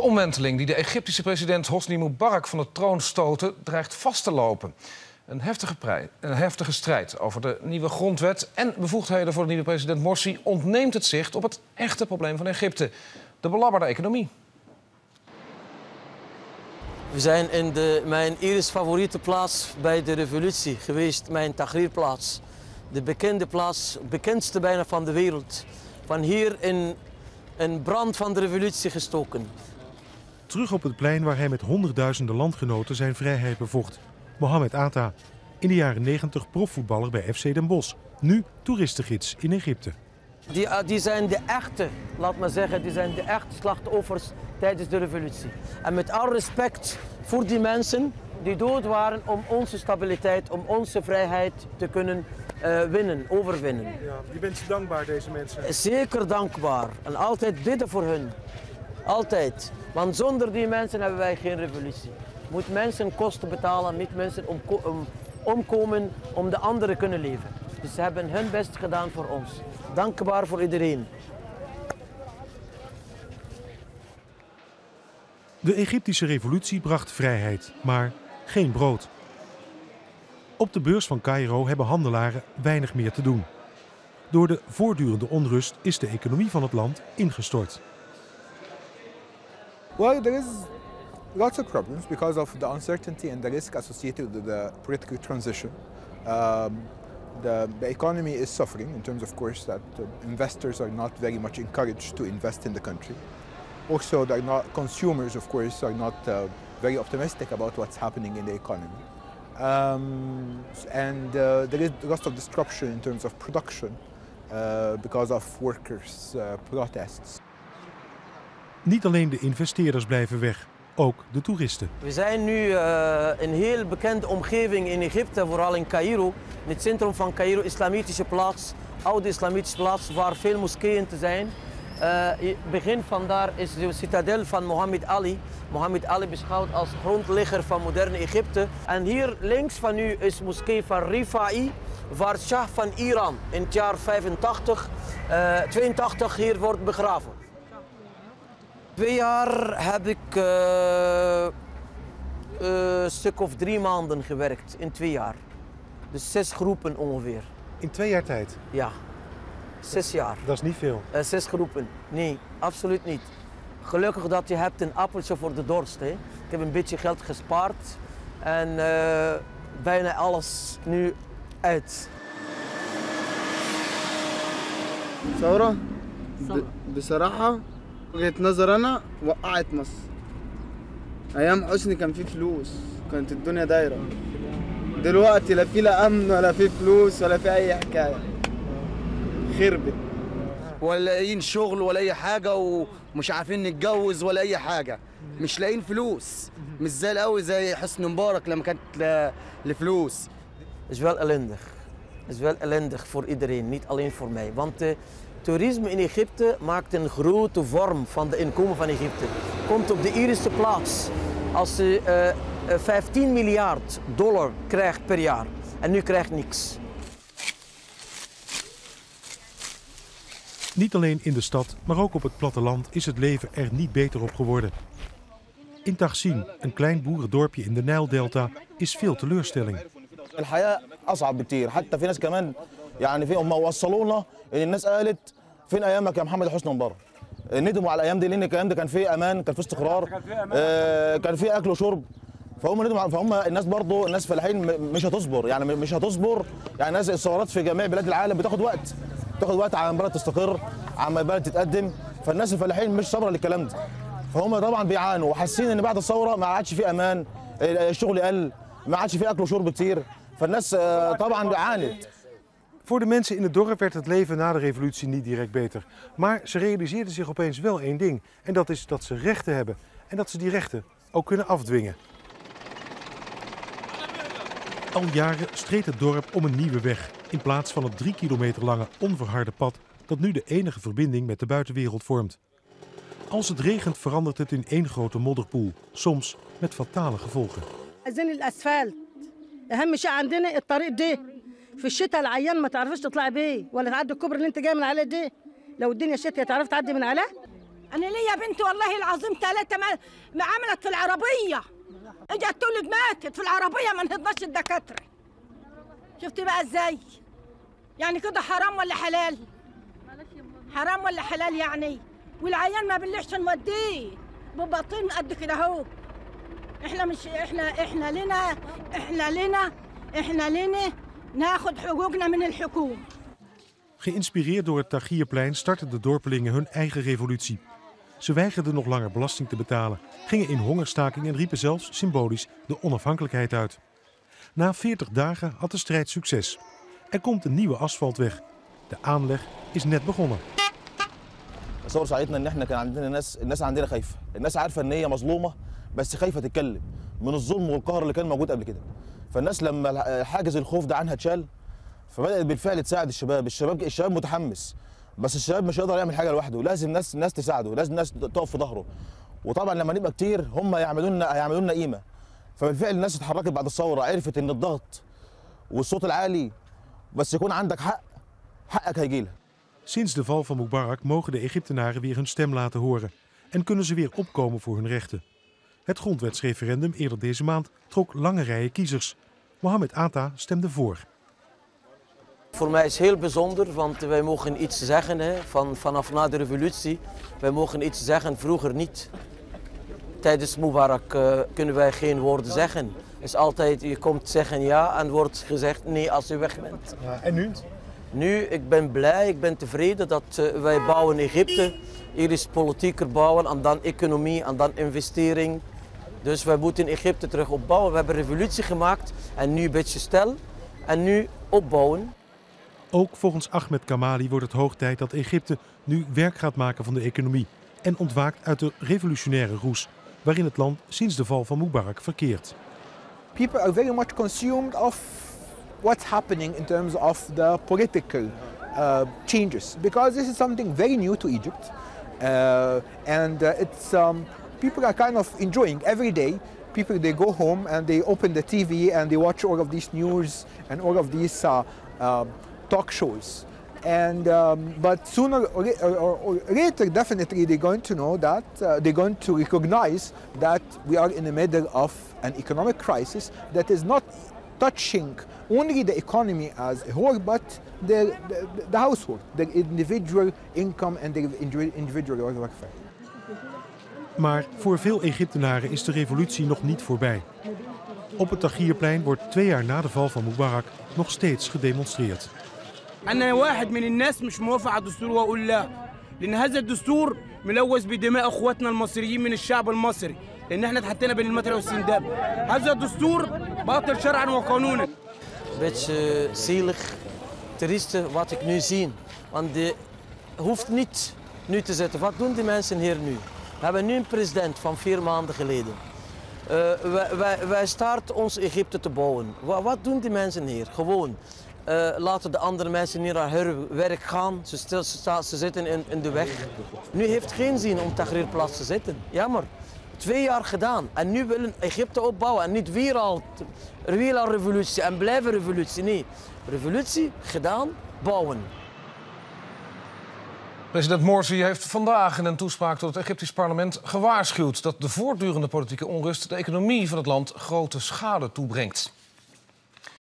omwenteling die de Egyptische president Hosni Mubarak van de troon stoten, dreigt vast te lopen. Een heftige, een heftige strijd over de nieuwe grondwet en bevoegdheden voor de nieuwe president Morsi ontneemt het zicht op het echte probleem van Egypte: de belabberde economie. We zijn in de, mijn eerste favoriete plaats bij de revolutie geweest, mijn Tahrirplaats. De bekende plaats, bekendste bijna van de wereld. Van hier in een brand van de revolutie gestoken. Terug op het plein waar hij met honderdduizenden landgenoten zijn vrijheid bevocht. Mohamed Atta, in de jaren 90 profvoetballer bij FC Den Bosch. Nu toeristengids in Egypte. Die, eh, die zijn de echte, laat maar zeggen, die zijn de echte slachtoffers tijdens de revolutie. En met al respect voor die mensen die dood waren om onze stabiliteit, om onze vrijheid te kunnen eh, winnen, overwinnen. Ja, je bent ze dankbaar, deze mensen. Zeker dankbaar en altijd bidden voor hun. Altijd. Want zonder die mensen hebben wij geen revolutie. Moet mensen kosten betalen, niet mensen omko- om, omkomen om de anderen kunnen leven. Dus ze hebben hun best gedaan voor ons. Dankbaar voor iedereen. De Egyptische revolutie bracht vrijheid, maar geen brood. Op de beurs van Cairo hebben handelaren weinig meer te doen. Door de voortdurende onrust is de economie van het land ingestort. Well, there is lots of problems because of the uncertainty and the risk associated with the political transition. Um, the, the economy is suffering in terms, of course, that uh, investors are not very much encouraged to invest in the country. Also, they're not consumers, of course, are not uh, very optimistic about what's happening in the economy. Um, and uh, there is lots of disruption in terms of production uh, because of workers' uh, protests. Niet alleen de investeerders blijven weg, ook de toeristen. We zijn nu eh, in een heel bekende omgeving in Egypte, vooral in Cairo. In het centrum van Cairo, islamitische plaats, oude islamitische plaats waar veel moskeeën te zijn. Eh, begin vandaar is de citadel van Mohammed Ali. Mohammed Ali beschouwd als grondlegger van moderne Egypte. En hier links van u is moskee van Rifai, waar Shah van Iran in het jaar 85, eh, 82 hier wordt begraven. Twee jaar heb ik eh, eh, een stuk of drie maanden gewerkt, in twee jaar. Dus zes groepen ongeveer. In twee jaar tijd, Ja, zes jaar. dat is niet veel. Eh, zes groepen. Nee, absoluut niet. Gelukkig dat je hebt een appeltje voor de dorst. Hè. Ik heb een beetje geld gespaard en eh, bijna alles nu uit. ثورة ب- بصراحة وجهة نظر أنا وقعت مصر. أيام حسني كان في فلوس كانت الدنيا دايرة. دلوقتي لا في لا أمن ولا في فلوس ولا في أي حكاية. خربت. ولا لاقيين شغل ولا أي حاجة ومش عارفين نتجوز ولا أي حاجة. مش لاقيين فلوس. مش زي الأول زي حسني مبارك لما كانت لفلوس. wel ellendig. Is wel ellendig voor iedereen, niet alleen voor mij. Want eh, toerisme in Egypte maakt een grote vorm van de inkomen van Egypte. Komt op de eerste plaats als ze eh, eh, 15 miljard dollar krijgt per jaar. En nu krijgt niks. Niet alleen in de stad, maar ook op het platteland is het leven er niet beter op geworden. In Taksim, een klein boerendorpje in de Nijldelta, is veel teleurstelling. الحياة أصعب بكتير. حتى في ناس كمان يعني في هم وصلونا إن الناس قالت فين أيامك يا محمد حسني مبارك؟ ندموا على الأيام دي لأن الأيام دي كان في أمان كان في استقرار آه كان في أكل وشرب. فهم ندموا فهم الناس برضو الناس فلاحين مش هتصبر. يعني مش هتصبر. يعني ناس الثورات في جميع بلاد العالم بتاخد وقت. بتاخد وقت على ما البلد تستقر على البلد تتقدم. فالناس الفلاحين مش صابرة للكلام ده. فهم طبعا بيعانوا وحاسين إن بعد الثورة ما عادش في أمان الشغل قل ما عادش في أكل وشرب كتير. فالناس آه، طبعا عانت Voor de mensen in het dorp werd het leven na de revolutie niet direct beter. Maar ze realiseerden zich opeens wel één ding. En dat is dat ze rechten hebben. En dat ze die rechten ook kunnen afdwingen. Al jaren streed het dorp om een nieuwe weg. In plaats van het drie kilometer lange onverharde pad dat nu de enige verbinding met de buitenwereld vormt. Als het regent verandert het in één grote modderpoel. Soms met fatale gevolgen. أهم شيء عندنا الطريق ده في الشتاء العيان ما تعرفش تطلع بيه ولا تعدي الكوبري اللي أنت جاي من عليه ده لو الدنيا شتاء تعرف تعدي من عليه؟ أنا ليا بنت والله العظيم ثلاثة ما عملت في العربية. إجت تولد ماتت في العربية ما نهضناش الدكاترة. شفتي بقى إزاي؟ يعني كده حرام ولا حلال؟ حرام ولا حلال يعني؟ والعيان ما بنلحش نوديه. ببطين قد كده أهو. احنا مش احنا احنا لنا احنا لنا احنا لنا ناخد حقوقنا من الحكومه Geïnspireerd door het Tagierplein startten de dorpelingen hun eigen revolutie. Ze weigerden nog langer belasting te betalen, gingen in hongerstaking en riepen zelfs symbolisch de onafhankelijkheid uit. Na 40 dagen had de strijd succes. Er komt een nieuwe asfaltweg. De aanleg is net begonnen. تصور ساعتنا ان احنا كان عندنا ناس الناس عندنا خايفه الناس عارفه ان هي مظلومه بس خايفة تتكلم من الظلم والقهر اللي كان موجود قبل كده. فالناس لما حاجز الخوف ده عنها اتشال فبدأت بالفعل تساعد الشباب. الشباب الشباب متحمس بس الشباب مش هيقدر يعمل حاجة لوحده. لازم ناس ناس تساعده لازم ناس تقف في ظهره. وطبعا لما نبقى كتير هم يعملوا لنا هيعملوا لنا قيمة. فبالفعل الناس اتحركت بعد الثورة عرفت إن الضغط والصوت العالي بس يكون عندك حق حقك هيجي لك. Sinds de val van Mubarak mogen de Egyptenaren weer hun stem laten horen en kunnen ze weer opkomen voor hun rechten. Het grondwetsreferendum eerder deze maand trok lange rijen kiezers. Mohamed Atta stemde voor. Voor mij is het heel bijzonder, want wij mogen iets zeggen hè, van, vanaf na de revolutie. Wij mogen iets zeggen, vroeger niet. Tijdens Mubarak uh, kunnen wij geen woorden zeggen. Het is altijd, je komt zeggen ja en wordt gezegd nee als je weg bent. Ja, en nu? Nu, ik ben blij, ik ben tevreden dat uh, wij bouwen Egypte. Hier is politieker bouwen en dan economie en dan investering. Dus wij moeten Egypte terug opbouwen. We hebben een revolutie gemaakt en nu een beetje stel en nu opbouwen. Ook volgens Ahmed Kamali wordt het hoog tijd dat Egypte nu werk gaat maken van de economie en ontwaakt uit de revolutionaire roes waarin het land sinds de val van Mubarak verkeert. People are very much consumed of what's happening in terms of the political uh, changes because this is something very new to Egypt uh, and uh, it's um, people are kind of enjoying every day people they go home and they open the TV and they watch all of these news and all of these uh, uh, talk shows and um, but sooner or, or, or, later definitely they're going to know that uh, they're going to recognize that we are in the middle of an economic crisis that is not touching only the economy as a whole, but the, the, the household, the individual income and the individual welfare. Maar voor veel Egyptenaren is de revolutie nog niet voorbij. Op het Tahrirplein wordt twee jaar na de val van Mubarak nog steeds gedemonstreerd. أنا واحد من الناس مش موافق على الدستور وأقول لا لأن هذا الدستور ملوث بدماء أخواتنا المصريين من الشعب المصري لأن احنا اتحطينا بين المطر والسنداب هذا الدستور باطل شرعا وقانونا beetje zielig, trieste wat ik nu zie. Want die hoeft niet nu te zitten. Wat doen die mensen hier nu? We hebben nu een president van vier maanden geleden. Uh, wij, wij, wij ons Egypte te bouwen. Wat, wat doen die mensen hier? Gewoon. Uh, laten de andere mensen hier naar hun werk gaan. Ze, ze, ze zitten in, in, de weg. Nu heeft geen zin om Tahrirplatz te zitten. Jammer. Twee jaar gedaan. En nu willen Egypte opbouwen. En niet weer al, weer al revolutie en blijven revolutie. Nee, revolutie gedaan, bouwen. President Morsi heeft vandaag in een toespraak tot het Egyptisch parlement gewaarschuwd dat de voortdurende politieke onrust de economie van het land grote schade toebrengt.